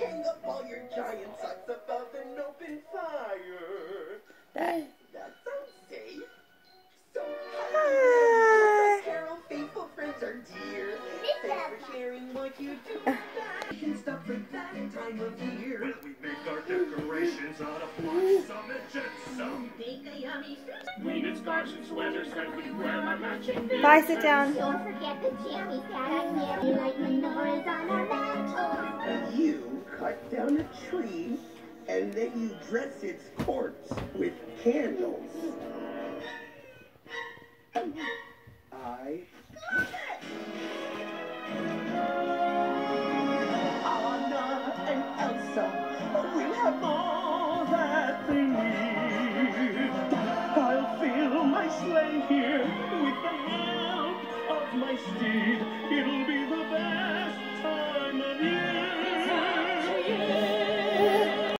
Hang up all your giant socks above an open fire. That, That sounds safe. So Ah. Carol, faithful friends are dear. Thanks for sharing what you do. And stuff like that time of year. Well, we make our decorations out of blocks, some and jetsam. We knit scarves and sweaters and we wear our matching bye, sit down. Don't forget the jammies got cut down a tree and then you dress its corpse with candles. I! Anna and Elsa will have all that they need. I'll fill my sleigh here with the help of my steed.